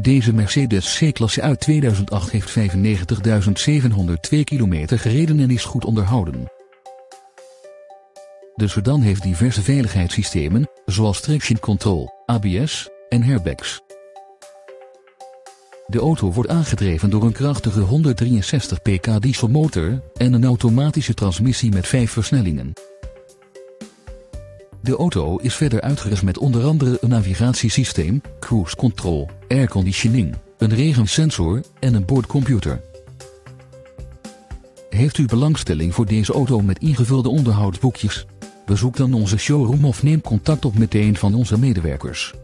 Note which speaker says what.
Speaker 1: Deze Mercedes C-klasse uit 2008 heeft 95.702 kilometer gereden en is goed onderhouden. De sedan heeft diverse veiligheidssystemen, zoals traction control, ABS en airbags. De auto wordt aangedreven door een krachtige 163 pk dieselmotor en een automatische transmissie met 5 versnellingen. De auto is verder uitgerust met onder andere een navigatiesysteem, cruise control, airconditioning, een regensensor en een boordcomputer. Heeft u belangstelling voor deze auto met ingevulde onderhoudsboekjes? Bezoek dan onze showroom of neem contact op met een van onze medewerkers.